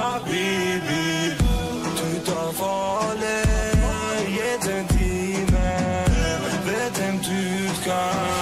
A vi ditu tu do falë yjet timen vetëm ty të